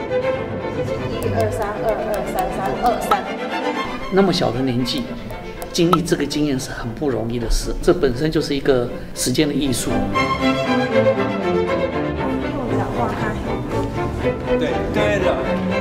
一二三，二二三三二三。那么小的年纪，经历这个经验是很不容易的事，这本身就是一个时间的艺术。用讲话开。对对的。